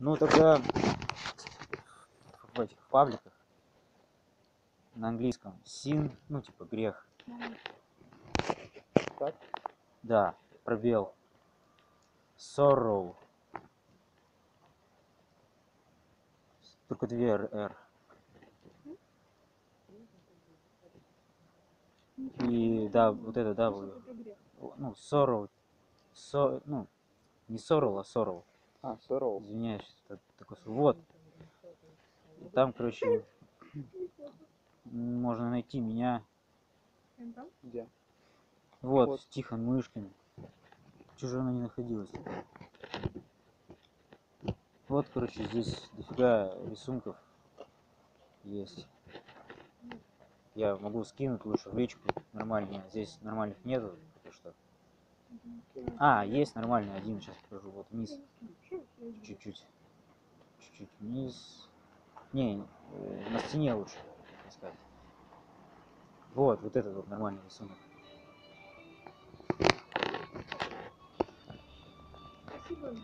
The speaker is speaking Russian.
Ну тогда в этих пабликах на английском син, ну типа грех. Так? Да, пробел. Sorrow. Только две. R. И да, вот это W. Ну, sorrow. Со, ну, не sorrow, а sorrow. А, здорово. Извиняюсь, это такой. Вот. И там, короче, можно найти меня. Где? Вот, Вот. Тихон Мышкин. Же она не находилась? Вот, короче, здесь дофига рисунков есть. Я могу скинуть лучше в личку нормально. Здесь нормальных нету, что. А, есть нормальный один, сейчас покажу. Вот вниз. Чуть-чуть. Чуть-чуть вниз. Не, э, на стене лучше искать. Вот, вот этот вот нормальный рисунок. Спасибо.